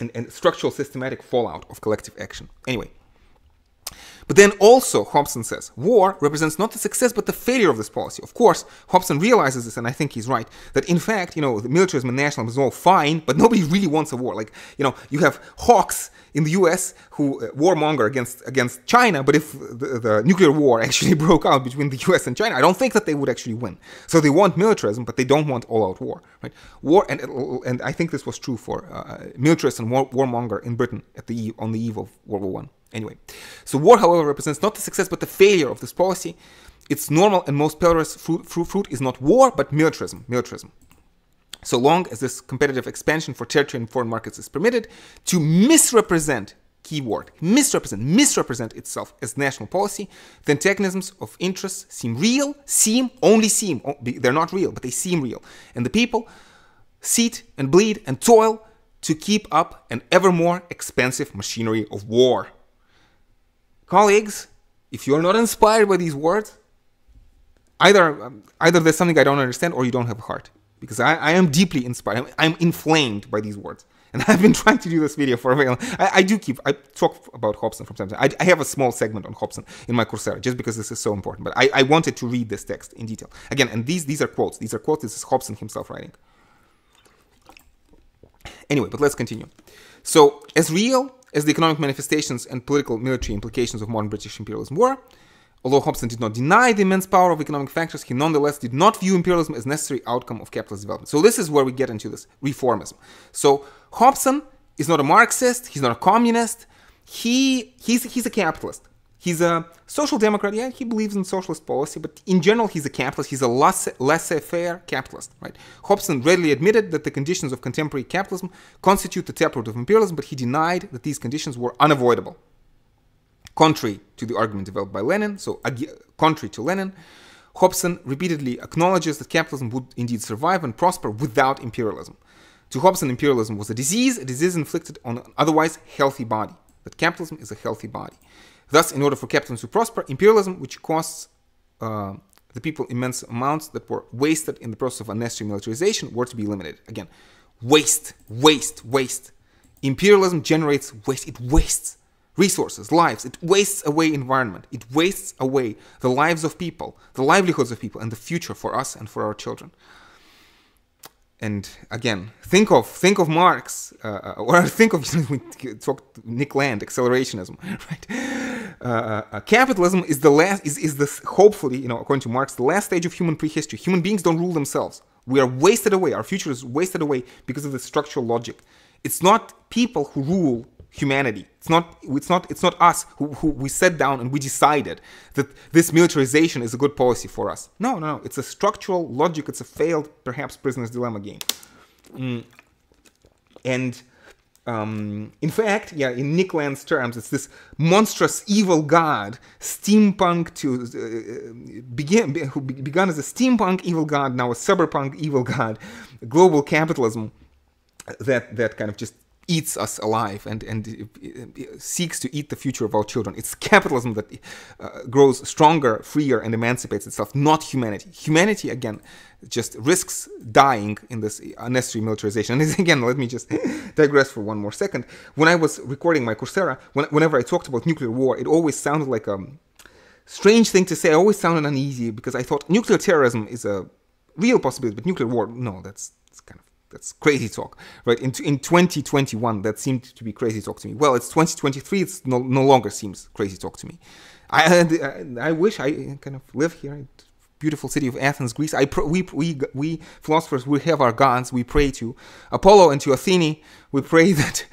and, and structural systematic fallout of collective action. Anyway, But then also, Hobson says, war represents not the success but the failure of this policy. Of course, Hobson realizes this, and I think he's right, that in fact, you know, the militarism and nationalism is all fine, but nobody really wants a war. Like, you know, you have hawks in the US who uh, warmonger against against China, but if the, the, nuclear war actually broke out between the US and China, I don't think that they would actually win. So they want militarism, but they don't want all-out war, right? War, and and I think this was true for uh, militarists and war, warmonger in Britain at the on the eve of World War One. Anyway, so war, however, represents not the success but the failure of this policy. Its normal and most perilous fruit, fruit, fruit is not war but militarism. Militarism so long as this competitive expansion for territory and foreign markets is permitted, to misrepresent, keyword, misrepresent, misrepresent itself as national policy, the antagonisms of interests seem real, seem, only seem, they're not real, but they seem real. And the people sit and bleed and toil to keep up an ever more expensive machinery of war. Colleagues, if you're not inspired by these words, either, um, either there's something I don't understand or you don't have a heart because I, I am deeply inspired. I'm, I'm, inflamed by these words. And I've been trying to do this video for a while. I, I do keep, I talk about Hobson from time to time. I, I, have a small segment on Hobson in my Coursera just because this is so important. But I, I wanted to read this text in detail. Again, and these, these are quotes. These are quotes. This is Hobson himself writing. Anyway, but let's continue. So, as real as the economic manifestations and political military implications of modern British imperialism were, Although Hobson did not deny the immense power of economic factors, he nonetheless did not view imperialism as necessary outcome of capitalist development. So this is where we get into this reformism. So Hobson is not a Marxist, he's not a communist, he he's he's a capitalist. He's a social democrat, yeah, he believes in socialist policy, but in general he's a capitalist, he's a laissez-faire capitalist, right? Hobson readily admitted that the conditions of contemporary capitalism constitute the taproot of imperialism, but he denied that these conditions were unavoidable. Contrary to the argument developed by Lenin, so contrary to Lenin, Hobson repeatedly acknowledges that capitalism would indeed survive and prosper without imperialism. To Hobson, imperialism was a disease, a disease inflicted on an otherwise healthy body. That capitalism is a healthy body. Thus, in order for capitalism to prosper, imperialism, which costs uh, the people immense amounts that were wasted in the process of unnecessary militarization, were to be eliminated. Again, waste, waste, waste. Imperialism generates waste. It wastes resources, lives. It wastes away environment. It wastes away the lives of people, the livelihoods of people, and the future for us and for our children. And again, think of think of Marx, uh, or think of we Nick Land, accelerationism, right? Uh, uh, uh, capitalism is the last is is this hopefully you know according to Marx the last stage of human prehistory. Human beings don't rule themselves. We are wasted away. Our future is wasted away because of the structural logic. It's not people who rule humanity. It's not it's not it's not us who, who we sat down and we decided that this militarization is a good policy for us. No, no, no. It's a structural logic. It's a failed, perhaps, prisoner's dilemma game. Mm. And um, in fact, yeah, in Nick Land's terms, it's this monstrous evil god, steampunk to uh, begin, who began as a steampunk evil god, now a cyberpunk evil god, global capitalism that that kind of just eats us alive and, and seeks to eat the future of our children. It's capitalism that uh, grows stronger, freer, and emancipates itself, not humanity. Humanity, again, just risks dying in this unnecessary militarization. And again, let me just digress for one more second. When I was recording my Coursera, when, whenever I talked about nuclear war, it always sounded like a strange thing to say. I always sounded uneasy because I thought nuclear terrorism is a real possibility, but nuclear war, no, that's, that's crazy talk, right? In, in 2021, that seemed to be crazy talk to me. Well, it's 2023, it's no, no longer seems crazy talk to me. I, I, I wish I kind of live here beautiful city of Athens, Greece. I pr- we, we, we philosophers, we have our gods. We pray to Apollo and to Athene. We pray that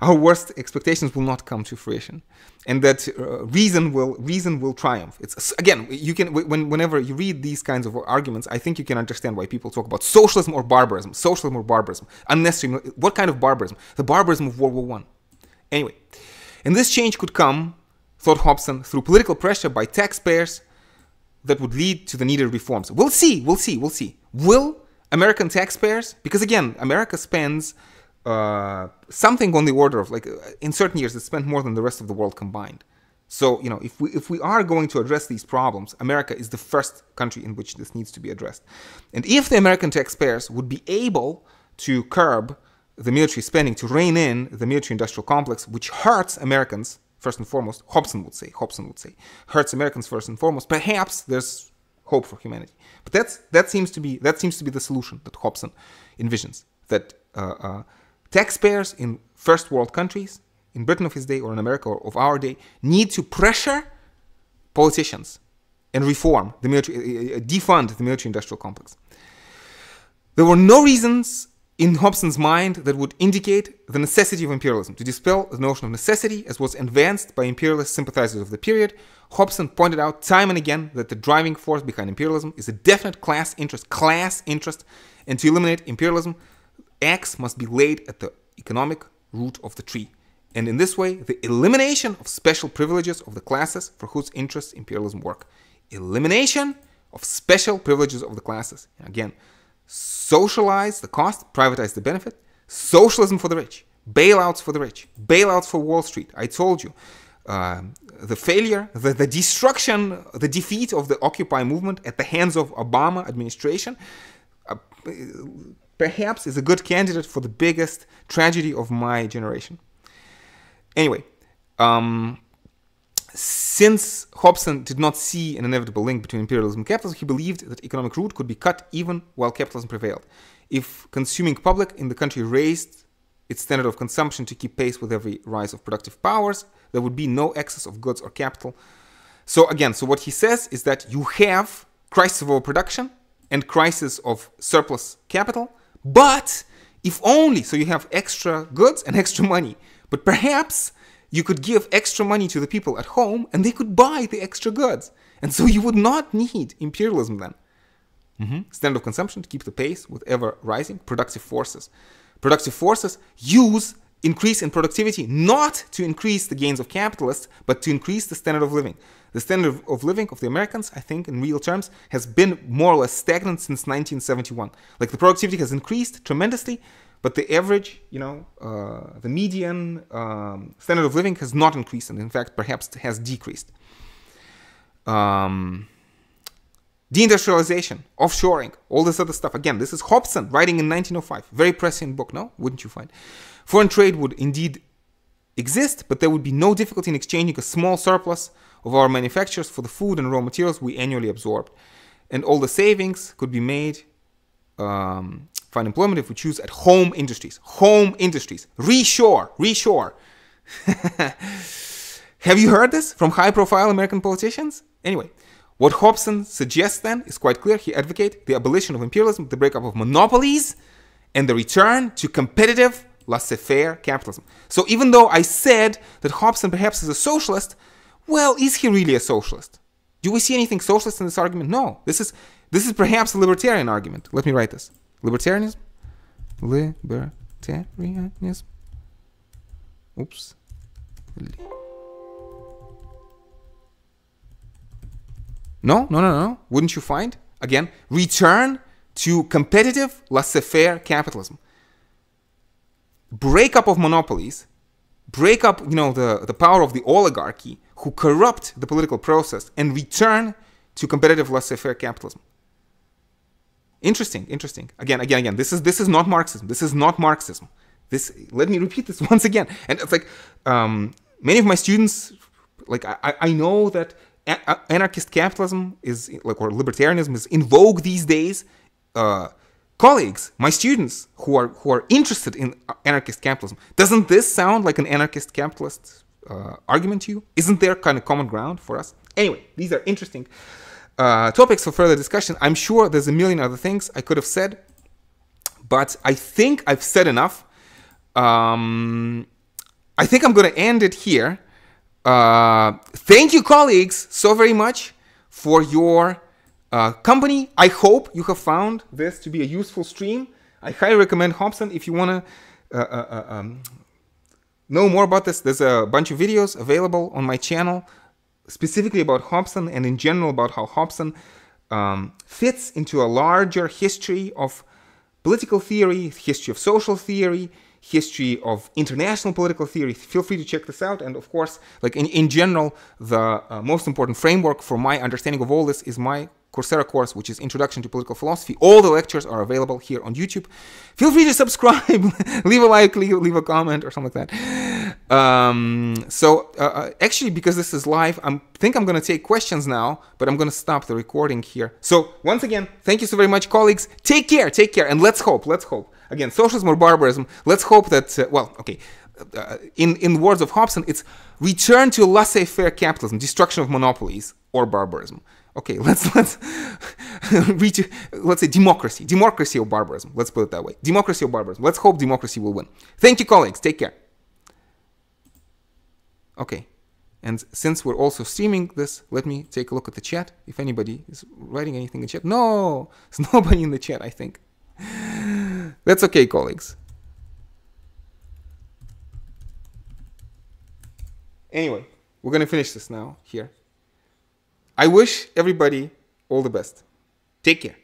our worst expectations will not come to fruition, and that uh, reason will reason will triumph. It's again, you can when whenever you read these kinds of arguments, I think you can understand why people talk about socialism or barbarism, socialism or barbarism, unnecessary. What kind of barbarism? The barbarism of World War One. Anyway, and this change could come, thought Hobson, through political pressure by taxpayers that would lead to the needed reforms. We'll see, we'll see, we'll see. Will American taxpayers, because again, America spends uh, something on the order of like uh, in certain years it spent more than the rest of the world combined. So you know, if we if we are going to address these problems, America is the first country in which this needs to be addressed. And if the American taxpayers would be able to curb the military spending, to rein in the military-industrial complex, which hurts Americans first and foremost. Hobson would say. Hobson would say hurts Americans first and foremost. Perhaps there's hope for humanity, but that's that seems to be that seems to be the solution that Hobson envisions. That uh, uh, taxpayers in first world countries, in Britain of his day or in America or of our day, need to pressure politicians and reform the military, uh, uh defund the military-industrial complex. There were no reasons in Hobson's mind that would indicate the necessity of imperialism. To dispel the notion of necessity, as was advanced by imperialist sympathizers of the period, Hobson pointed out time and again that the driving force behind imperialism is a definite class interest, class interest, and to eliminate imperialism, axe must be laid at the economic root of the tree. And in this way, the elimination of special privileges of the classes for whose interests imperialism work. Elimination of special privileges of the classes. Again, socialize the cost, privatize the benefit, socialism for the rich, bailouts for the rich, bailouts for Wall Street. I told you. Uh, the failure, the, the destruction, the defeat of the Occupy movement at the hands of Obama administration, uh, perhaps is a good candidate for the biggest tragedy of my generation. Anyway, um, since Hobson did not see an inevitable link between imperialism and capitalism, he believed that economic root could be cut even while capitalism prevailed. If consuming public in the country raised its standard of consumption to keep pace with every rise of productive powers, there would be no excess of goods or capital. So again, so what he says is that you have crisis of overproduction and crisis of surplus capital, but if only so you have extra goods and extra money, but perhaps you could give extra money to the people at home and they could buy the extra goods. And so you would not need imperialism then. Mm-hmm. Standard of consumption to keep the pace with ever rising productive forces. Productive forces use increase in productivity not to increase the gains of capitalists, but to increase the standard of living. The standard of living of the Americans, I think, in real terms, has been more or less stagnant since 1971. Like the productivity has increased tremendously, but the average, you know, uh, the median um, standard of living has not increased, and in fact, perhaps has decreased. Um, deindustrialization, offshoring, all this other stuff. Again, this is Hobson writing in 1905. Very prescient book, no? Wouldn't you find? Foreign trade would indeed exist, but there would be no difficulty in exchanging a small surplus of our manufactures for the food and raw materials we annually absorbed. And all the savings could be made um, find employment if we choose at home industries. Home industries. Reshore. Reshore. Have you heard this from high profile American politicians? Anyway, what Hobson suggests then is quite clear. He advocates the abolition of imperialism, the breakup of monopolies, and the return to competitive laissez-faire capitalism. So even though I said that Hobson perhaps is a socialist, well, is he really a socialist? Do we see anything socialist in this argument? No. This is this is perhaps a libertarian argument. Let me write this. Libertarianism? Libertarianism? Oops. No, no, no, no. Wouldn't you find? Again, return to competitive laissez-faire capitalism. Breakup of monopolies, break up, you know, the, the power of the oligarchy who corrupt the political process and return to competitive laissez-faire capitalism. Interesting, interesting. Again, again, again. This is this is not Marxism. This is not Marxism. This. Let me repeat this once again. And it's like um, many of my students, like I, I know that anarchist capitalism is like or libertarianism is in vogue these days. Uh, colleagues, my students who are who are interested in anarchist capitalism, doesn't this sound like an anarchist capitalist uh, argument to you? Isn't there kind of common ground for us? Anyway, these are interesting uh, topics for further discussion. I'm sure there's a million other things I could have said, but I think I've said enough. Um, I think I'm going to end it here. Uh, thank you, colleagues, so very much for your uh, company. I hope you have found this to be a useful stream. I highly recommend Hobson if you want to uh, uh, uh, um, know more about this. There's a bunch of videos available on my channel specifically about Hobson and in general about how Hobson um, fits into a larger history of political theory, history of social theory, history of international political theory. Feel free to check this out. And of course, like in, in general, the uh, most important framework for my understanding of all this is my Coursera course, which is Introduction to Political Philosophy. All the lectures are available here on YouTube. Feel free to subscribe, leave a like, leave, leave a comment, or something like that. Um, so uh, uh, actually, because this is live, I think I'm going to take questions now, but I'm going to stop the recording here. So once again, thank you so very much, colleagues. Take care, take care, and let's hope, let's hope. Again, socialism or barbarism. Let's hope that, uh, well, okay, uh, in in words of Hobson, it's return to laissez-faire capitalism, destruction of monopolies, or barbarism. Okay, let's let's reach let's say democracy, democracy or barbarism. Let's put it that way. Democracy or barbarism. Let's hope democracy will win. Thank you, colleagues. Take care. Okay, and since we're also streaming this, let me take a look at the chat. If anybody is writing anything in chat, no, there's nobody in the chat. I think that's okay, colleagues. Anyway, we're gonna finish this now here. I wish everybody all the best. Take care.